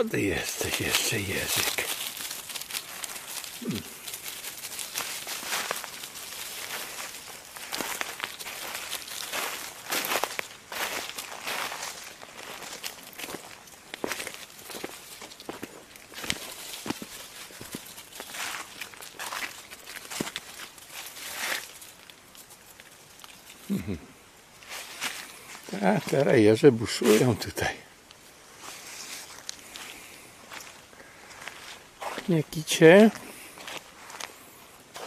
Młody jesteś jeszcze Jerzyk. A teraz jeże buszują tutaj. Nie kicie.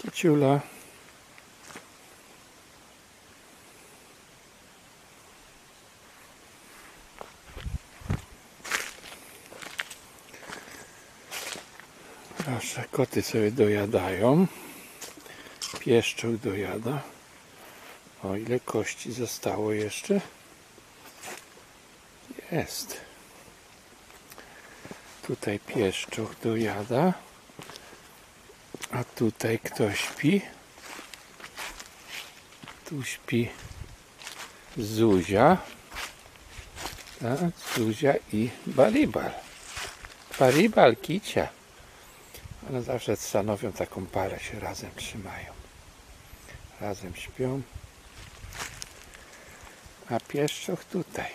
Kiciula. Proszę, koty sobie dojadają. Pieszczok dojada. O ile kości zostało jeszcze? Jest. Tutaj pieszczoch dojada. A tutaj kto śpi? Tu śpi Zuzia. Tak, Zuzia i Baribal. Baribal, kicia. One zawsze stanowią taką parę, się razem trzymają. Razem śpią. A pieszczoch tutaj.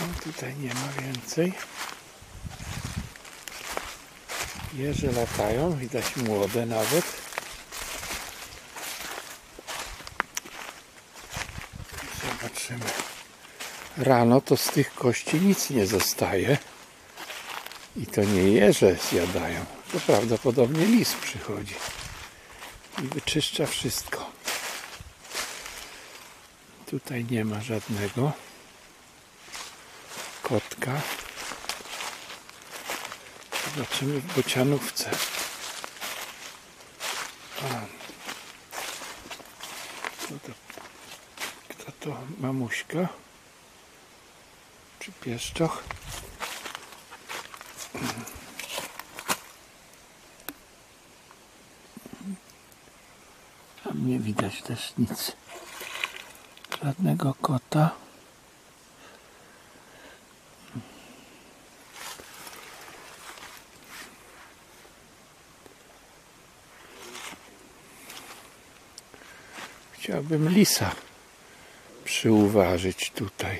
O, tutaj nie ma więcej. Jeże latają, widać młode nawet. Zobaczymy. Rano to z tych kości nic nie zostaje. I to nie jeże zjadają. To prawdopodobnie lis przychodzi. I wyczyszcza wszystko. Tutaj nie ma żadnego kotka. Zobaczymy w bocianówce. Kto to, kto to mamuśka? Czy pieszczoch? Tam nie widać też nic. Żadnego kota. Chciałbym lisa przyuważyć tutaj.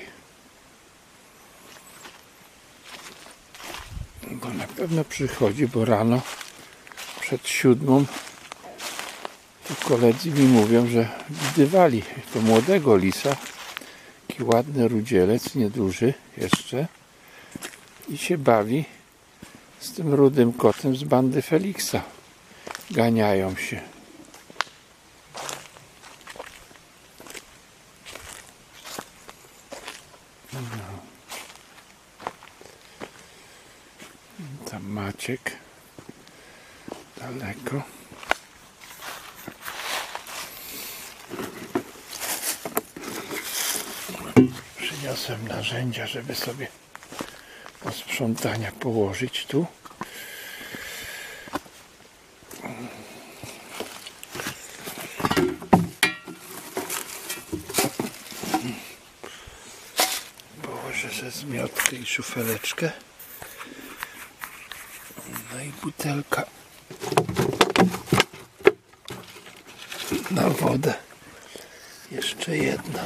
Bo na pewno przychodzi, bo rano przed siódmą tu koledzy mi mówią, że widywali to młodego lisa. Taki ładny rudzielec, nieduży jeszcze. I się bawi z tym rudym kotem z bandy Feliksa. Ganiają się. Tam Daleko. Przyniosłem narzędzia, żeby sobie do sprzątania położyć tu. Położę sobie zmiotkę i szufeleczkę. No i butelka na wodę. Jeszcze jedna.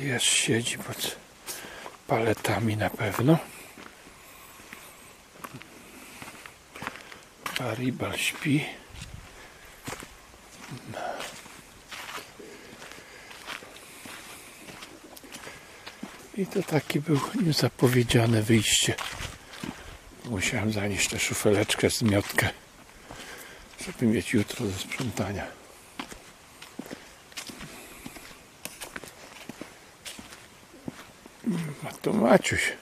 Jest, siedzi pod paletami na pewno. Baribal śpi. I to taki był niezapowiedziane wyjście. Musiałem zanieść tę szufeleczkę z miotkę, żeby mieć jutro do sprzątania. A to Maciuś.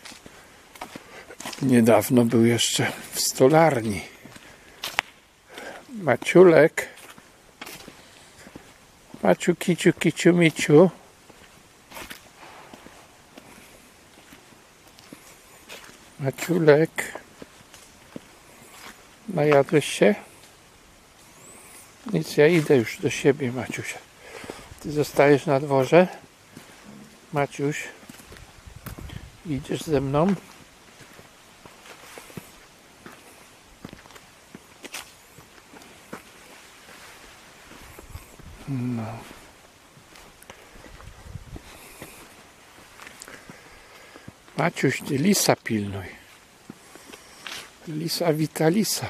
Niedawno był jeszcze w stolarni. Maciulek. Maciu, kiciu, kiciu, miciu. Maciulek. Najadłeś się? Nic, ja idę już do siebie, Maciusia. Ty zostajesz na dworze? Maciuś? Idziesz ze mną? No. Maciuś, ty lisa pilnuj. Lisa wita lisa.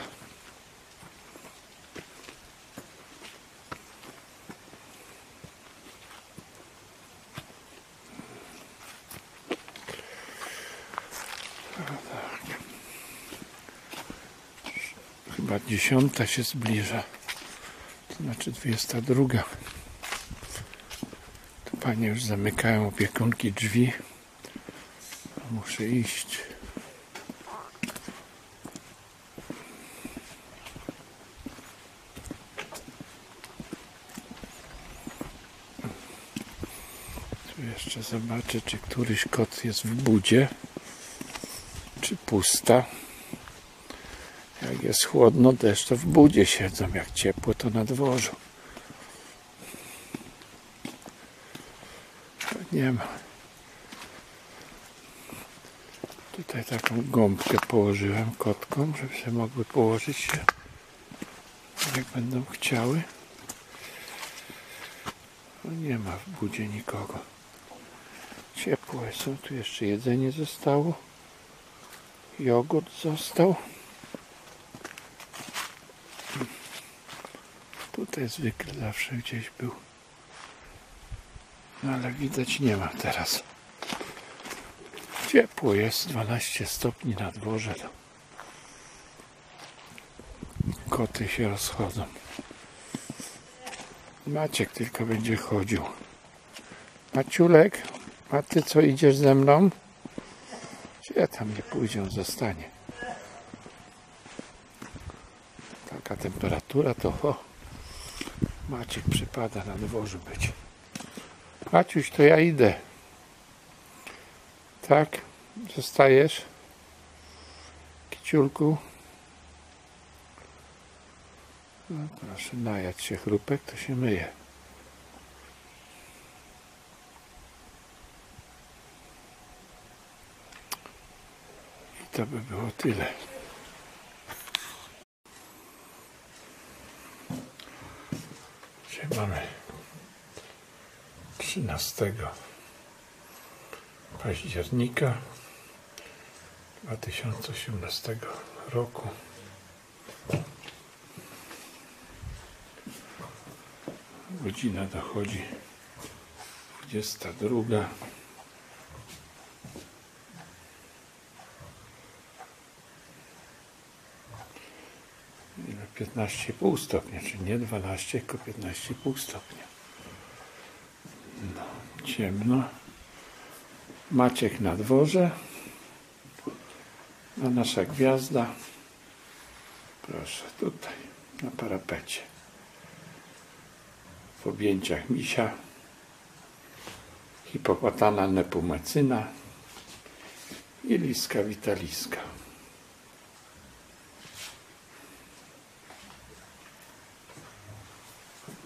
Chyba dziesiąta się zbliża. To znaczy dwudziesta druga. Tu panie już zamykają opiekunki drzwi. Muszę iść. Tu jeszcze zobaczę, czy któryś kot jest w budzie, czy pusta. Jak jest chłodno też, to w budzie siedzą. Jak ciepło, to na dworzu. Nie ma. Tutaj taką gąbkę położyłem kotkom, żeby się mogły położyć się jak będą chciały. No nie ma w budzie nikogo. Ciepło jest. O, tu jeszcze jedzenie zostało. Jogurt został. Tutaj zwykle zawsze gdzieś był. No ale widać nie ma teraz. Ciepło jest, 12 stopni na dworze. Koty się rozchodzą. Maciek tylko będzie chodził. Maciulek, a ty co idziesz ze mną? Ja tam nie pójdzie, on zostanie. Taka temperatura to o, Maciek przypada na dworzu być. Maciuś, to ja idę. Tak? Zostajesz? Kiciulku? No proszę, najadź się chrupek, to się myje. I to by było tyle. Dzisiaj mamy 13 października 2018 roku. Godzina dochodzi 22. Ile? 15,5 stopnia, czyli nie 12, tylko 15,5 stopnia. No, ciemno. Maciek na dworze. A nasza gwiazda. Proszę, tutaj, na parapecie. W objęciach misia. Hipopotana nepumacyna i liska witaliska.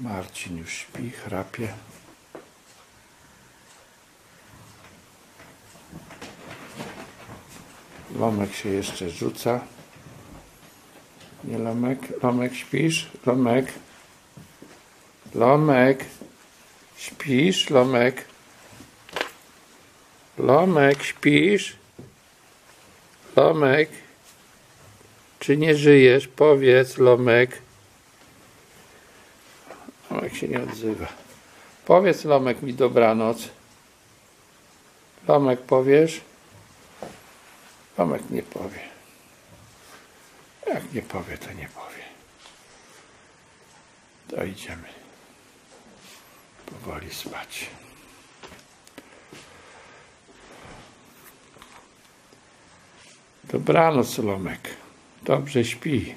Marcin już śpi, chrapie. Lomek się jeszcze rzuca. Nie Lomek? Lomek śpisz? Lomek? Lomek? Śpisz? Lomek? Lomek, śpisz? Lomek? Czy nie żyjesz? Powiedz, Lomek. Lomek się nie odzywa. Powiedz, Lomek, mi dobranoc. Lomek, powiesz? Tomek nie powie. Jak nie powie, to nie powie. To idziemy powoli spać. Dobranoc, Lomek. Dobrze śpi.